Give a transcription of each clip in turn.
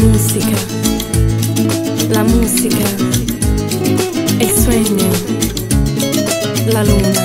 La música, la música, el sueño, la luna.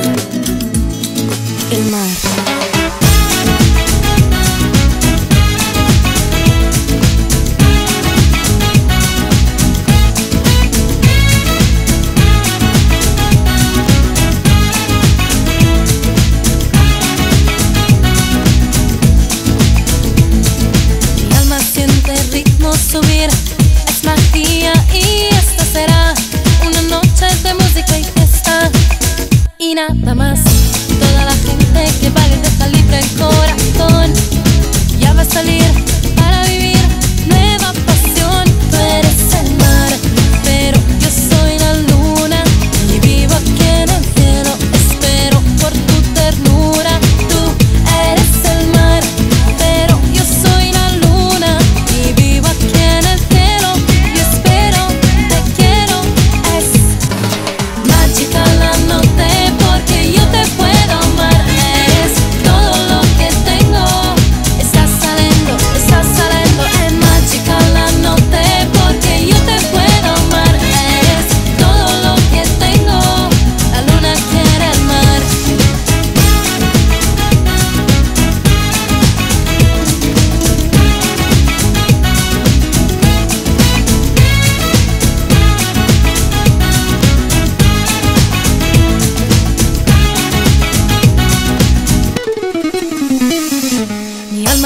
nada más. Toda la gente que vale deja libre el corazón.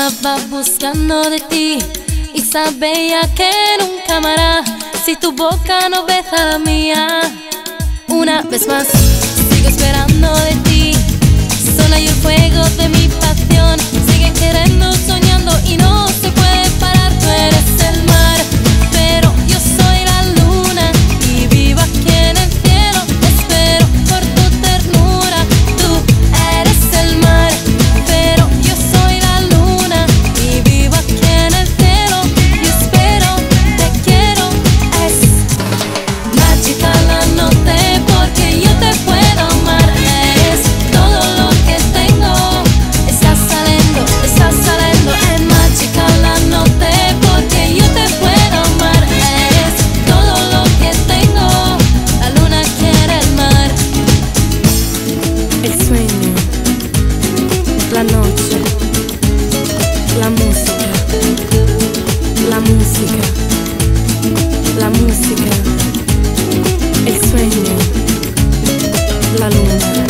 Estaba buscando de ti y sabía que nunca amará si tu boca no besa la mía. Una vez más, sigo esperando de ti, sola y el fuego de mi pasión sigue queriendo. la noche, la música, la música, la música, el sueño, la luna,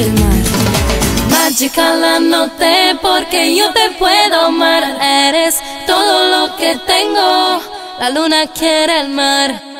el mar. Mágica la noté porque yo te puedo amar, eres todo lo que tengo, la luna quiere el mar.